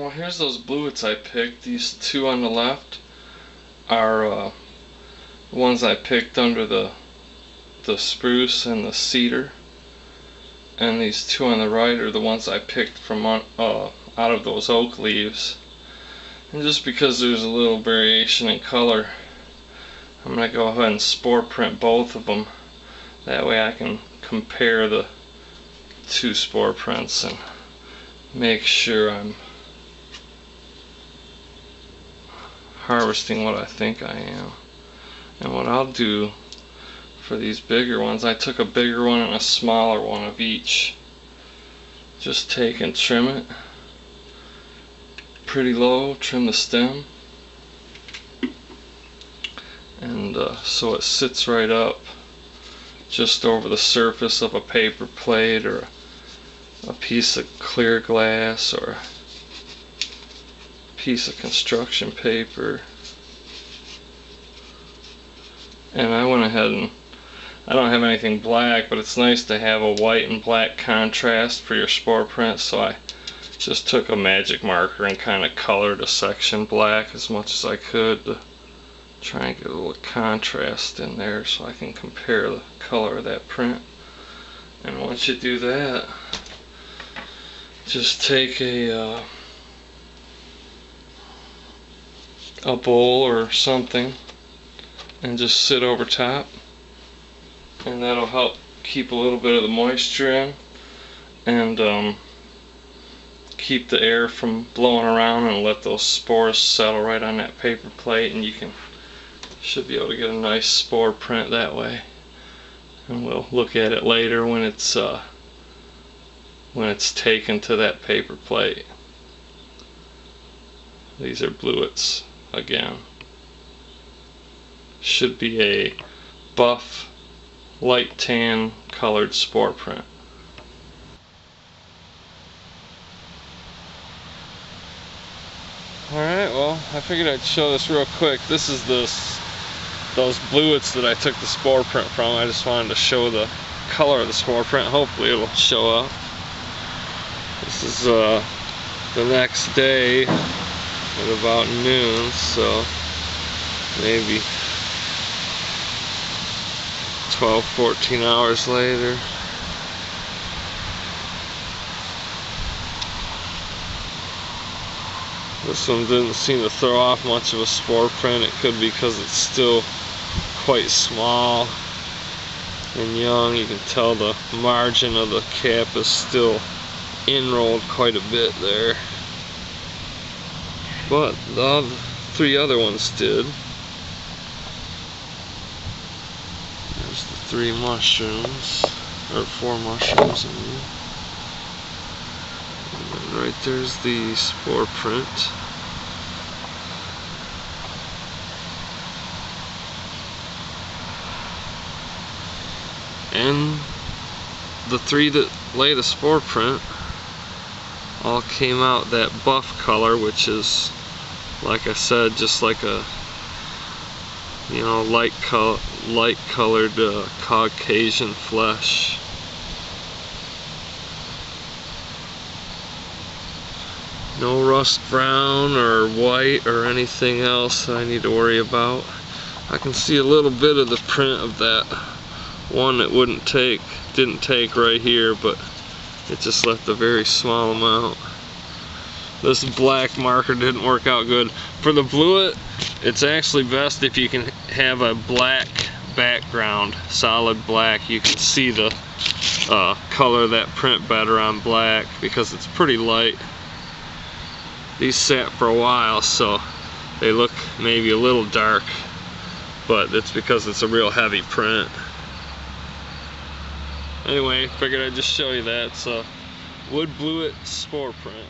Well, here's those blewits I picked. These two on the left are uh, the ones I picked under the the spruce and the cedar. And these two on the right are the ones I picked from uh, out of those oak leaves. And just because there's a little variation in color, I'm going to go ahead and spore print both of them. That way I can compare the two spore prints and make sure I'm harvesting what I think I am. And what I'll do for these bigger ones, I took a bigger one and a smaller one of each. Just take and trim it pretty low, trim the stem. And uh, so it sits right up just over the surface of a paper plate or a piece of clear glass or piece of construction paper. And I went ahead and I don't have anything black, but it's nice to have a white and black contrast for your spore print, so I just took a magic marker and kind of colored a section black as much as I could to try and get a little contrast in there so I can compare the color of that print. And once you do that, just take a uh, a bowl or something and just sit over top. And that'll help keep a little bit of the moisture in and um, keep the air from blowing around and let those spores settle right on that paper plate and you can should be able to get a nice spore print that way. And we'll look at it later when it's uh, when it's taken to that paper plate. These are blewits again should be a buff light tan colored spore print Alright, well, I figured I'd show this real quick. This is this those blewits that I took the spore print from. I just wanted to show the color of the spore print. Hopefully it'll show up. This is uh, the next day at about noon, so maybe 12, 14 hours later. This one didn't seem to throw off much of a spore print. It could be because it's still quite small and young. You can tell the margin of the cap is still enrolled quite a bit there. But the three other ones did. There's the three mushrooms, or four mushrooms I mean right there's the spore print. And the three that lay the spore print all came out that buff color which is like I said just like a you know light color light colored uh, Caucasian flesh No rust brown or white or anything else I need to worry about. I can see a little bit of the print of that one that wouldn't take, didn't take right here, but it just left a very small amount. This black marker didn't work out good. For the blewit, it's actually best if you can have a black background, solid black. You can see the uh, color that print better on black because it's pretty light these sat for a while so they look maybe a little dark but it's because it's a real heavy print anyway figured I'd just show you that a wood blewit spore print